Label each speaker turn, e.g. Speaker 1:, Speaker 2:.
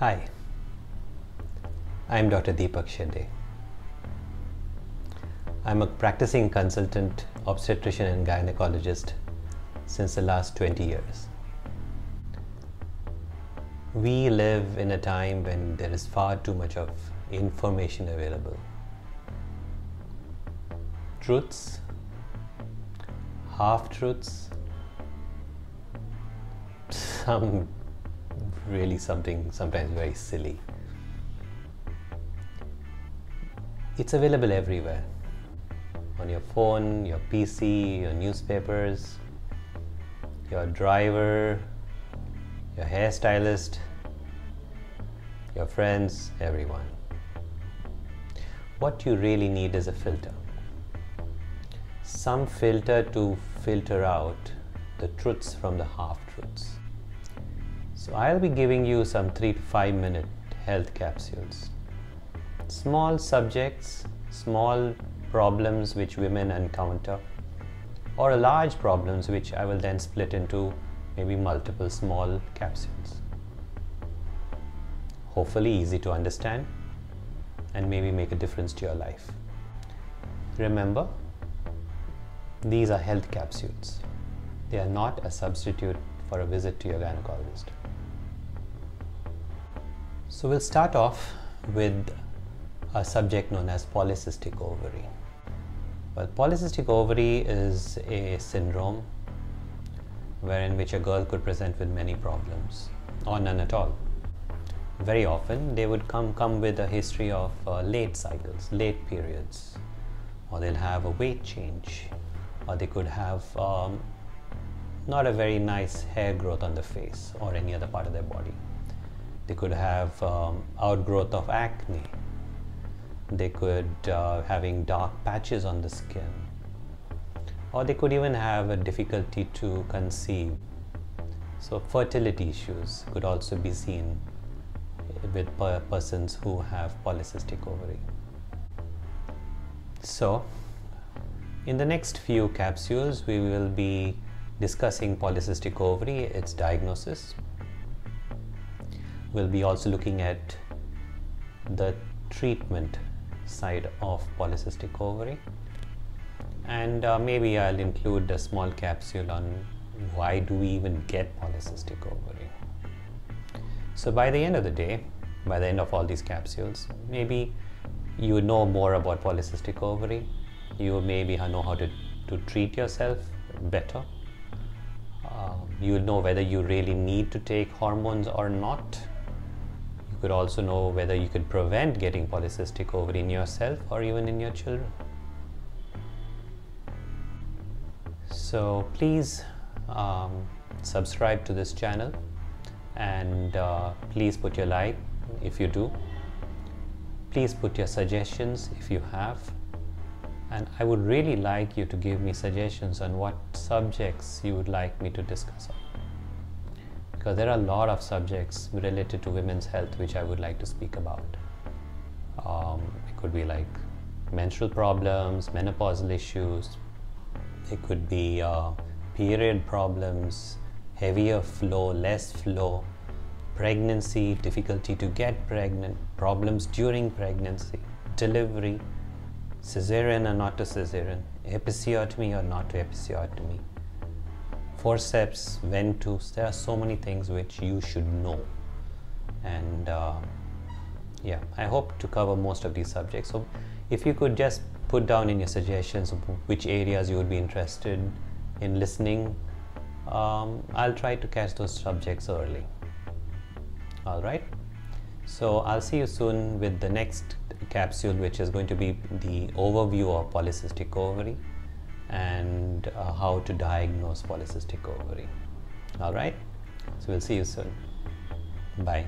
Speaker 1: Hi, I'm Dr. Deepak Shedde. I'm a practicing consultant obstetrician and gynecologist since the last 20 years. We live in a time when there is far too much of information available. Truths, half truths, some really something sometimes very silly. It's available everywhere on your phone, your PC, your newspapers, your driver, your hairstylist, your friends, everyone. What you really need is a filter. Some filter to filter out the truths from the half truths. So I'll be giving you some 3 to 5 minute health capsules. Small subjects, small problems which women encounter or large problems which I will then split into maybe multiple small capsules. Hopefully easy to understand and maybe make a difference to your life. Remember, these are health capsules. They are not a substitute for a visit to your gynecologist. So we'll start off with a subject known as polycystic ovary. Well, polycystic ovary is a syndrome wherein which a girl could present with many problems or none at all. Very often they would come come with a history of uh, late cycles, late periods, or they'll have a weight change, or they could have um, not a very nice hair growth on the face or any other part of their body. They could have um, outgrowth of acne. They could uh, having dark patches on the skin. Or they could even have a difficulty to conceive. So fertility issues could also be seen with per persons who have polycystic ovary. So in the next few capsules we will be discussing polycystic ovary, its diagnosis, we'll be also looking at the treatment side of polycystic ovary. And uh, maybe I'll include a small capsule on why do we even get polycystic ovary. So by the end of the day, by the end of all these capsules, maybe you know more about polycystic ovary, you maybe know how to, to treat yourself better, uh, you'll know whether you really need to take hormones or not could also know whether you could prevent getting polycystic ovary in yourself or even in your children. So please um, subscribe to this channel and uh, please put your like if you do. Please put your suggestions if you have and I would really like you to give me suggestions on what subjects you would like me to discuss on because there are a lot of subjects related to women's health which I would like to speak about. Um, it could be like menstrual problems, menopausal issues, it could be uh, period problems, heavier flow, less flow, pregnancy, difficulty to get pregnant, problems during pregnancy, delivery, cesarean or not to cesarean, episiotomy or not to episiotomy, forceps, ventouse, there are so many things which you should know. And uh, yeah, I hope to cover most of these subjects. So if you could just put down in your suggestions which areas you would be interested in listening, um, I'll try to catch those subjects early. All right. So I'll see you soon with the next capsule, which is going to be the overview of polycystic ovary and uh, how to diagnose polycystic ovary. All right. So we'll see you soon. Bye.